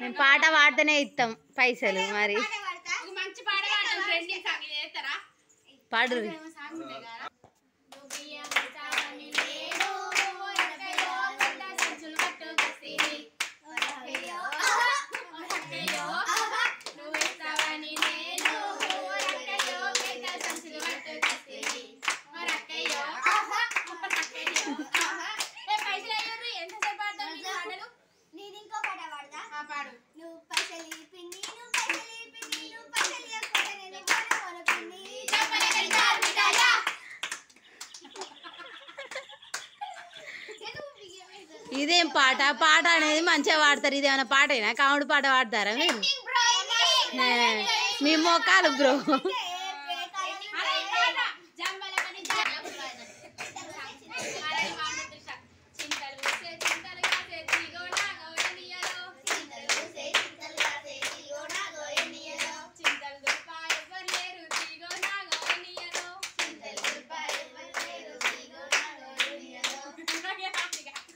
మేము పాట పాడితేనే ఇస్తాం పైసలు మరి. మంచి పాడు. పాడు. నువ్వు పైసలు నువ్వు పైసలు నువ్వు పైసలు నేను. ఇదేం పాట? పాట అనేది మంచిగా పాడతారు. ఇదేమైనా పాటేనా? కాముడు పాట పాడతారా మీరు? మీ మొక్కాలు బ్రో.